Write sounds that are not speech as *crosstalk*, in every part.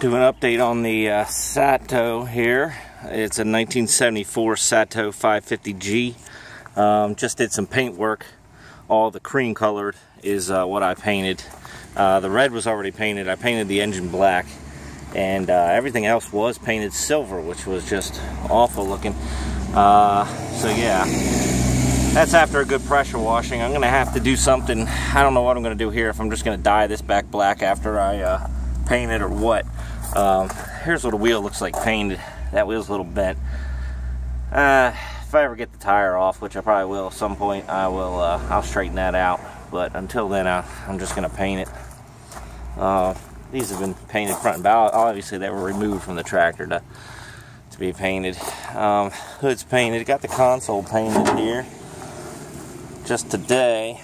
do an update on the uh, Satoh here. It's a 1974 Satoh 550G. Um, just did some paint work. All the cream colored is uh, what I painted. Uh, the red was already painted. I painted the engine black. And uh, everything else was painted silver, which was just awful looking. Uh, so yeah, that's after a good pressure washing. I'm going to have to do something. I don't know what I'm going to do here. If I'm just going to dye this back black after I paint it or what. Um, here's what a wheel looks like painted. That wheel's a little bent. Uh, if I ever get the tire off, which I probably will at some point, I will. Uh, I'll straighten that out. But until then, I, am just gonna paint it. Uh, these have been painted front and back. Obviously, they were removed from the tractor to to be painted. Um, hood's painted. Got the console painted here just today.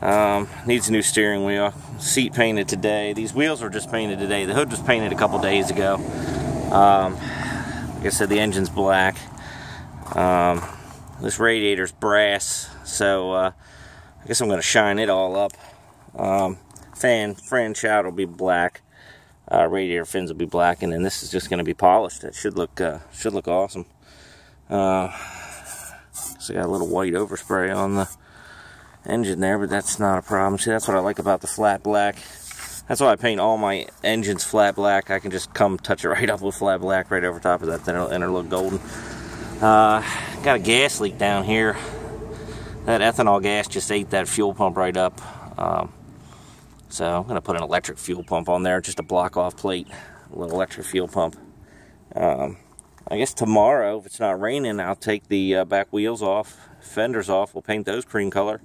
Um, needs a new steering wheel. Seat painted today. These wheels were just painted today. The hood was painted a couple days ago. Um, like I said, the engine's black. Um, this radiator's brass, so uh, I guess I'm going to shine it all up. Um, fan, fan shroud will be black. Uh, radiator fins will be black, and then this is just going to be polished. It should look uh, should look awesome. Uh, so I got a little white overspray on the engine there, but that's not a problem. See, that's what I like about the flat black. That's why I paint all my engines flat black. I can just come touch it *laughs* right up with flat black right over top of that, then it'll, and it'll look golden. Uh, got a gas leak down here. That ethanol gas just ate that fuel pump right up. Um, so I'm going to put an electric fuel pump on there, just a block off plate, a little electric fuel pump. Um, I guess tomorrow, if it's not raining, I'll take the uh, back wheels off, fenders off. We'll paint those cream color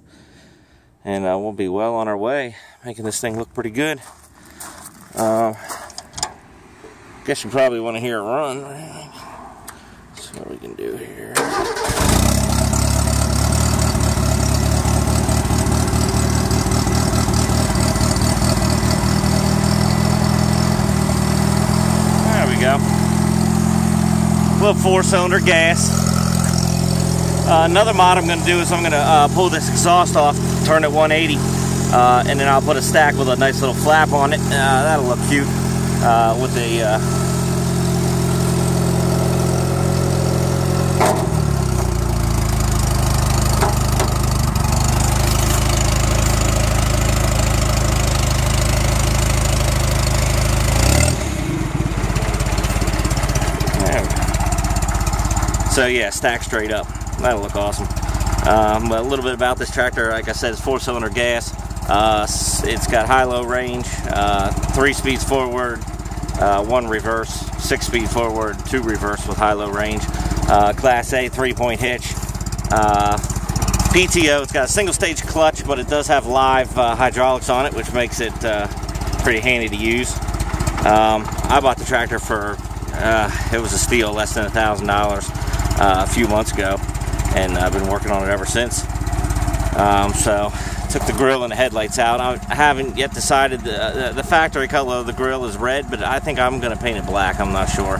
and uh, we'll be well on our way making this thing look pretty good. Uh, guess you probably want to hear it run. See what we can do here. There we go. Little four cylinder gas uh, another mod I'm going to do is I'm going to uh, pull this exhaust off, turn it 180, uh, and then I'll put a stack with a nice little flap on it. Uh, that'll look cute uh, with a uh, So yeah, stack straight up that'll look awesome. Um, a little bit about this tractor, like I said, it's four cylinder gas. Uh, it's got high-low range, uh, three speeds forward, uh, one reverse, six speed forward, two reverse with high-low range. Uh, class A three-point hitch. Uh, PTO, it's got a single stage clutch, but it does have live uh, hydraulics on it, which makes it pretty handy to use. Um, I bought the tractor for, it was a steal, less than a $1,000 a few months ago and I've been working on it ever since. Um, so took the grill and the headlights out. I haven't yet decided. The, the factory color of the grill is red, but I think I'm going to paint it black. I'm not sure.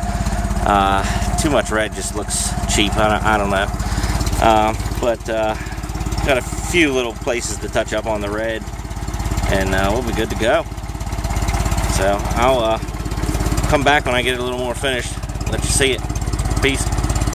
Uh, too much red just looks cheap. I don't, I don't know. Um, but uh, got a few little places to touch up on the red, and uh, we'll be good to go. So I'll uh, come back when I get it a little more finished. Let you see it. Peace.